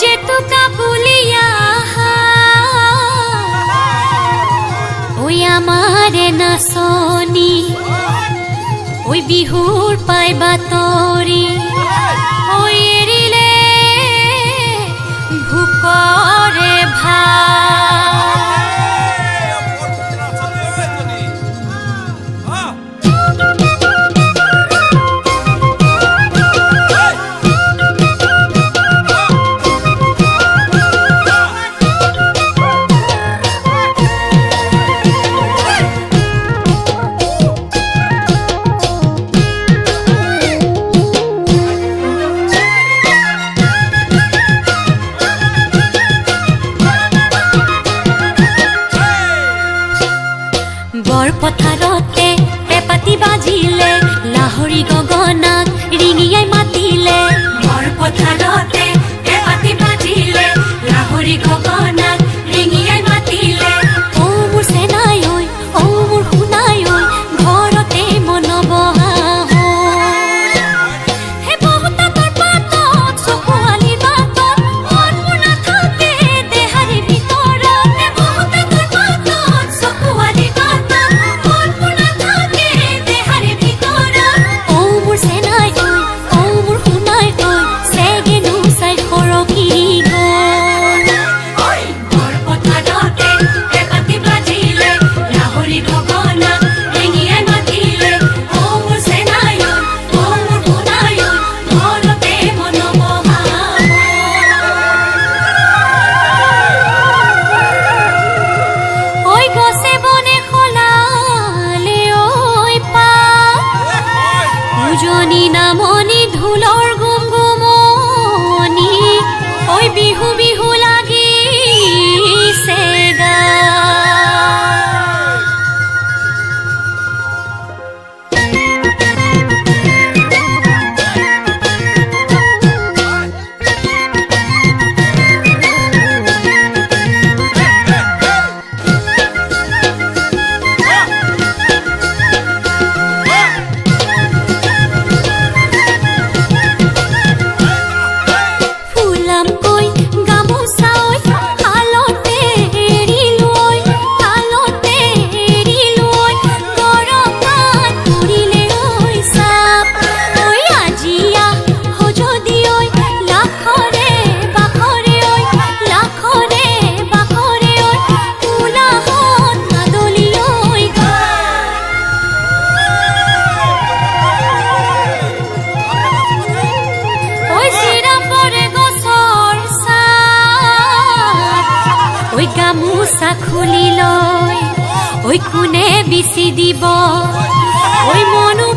যেতু কাপুলিয়া ওই আমাৰে না সনি ওই বিহুৰ পাই বাতৰি ওই এৰিলে ভুকা পথাৰতে পেপাতি বাজিলে লাহৰি গগনাক ৰিঙিয়াই মাতিলে। খুলি লয় ঐ কোনে বিচি দিব। ঐ মনু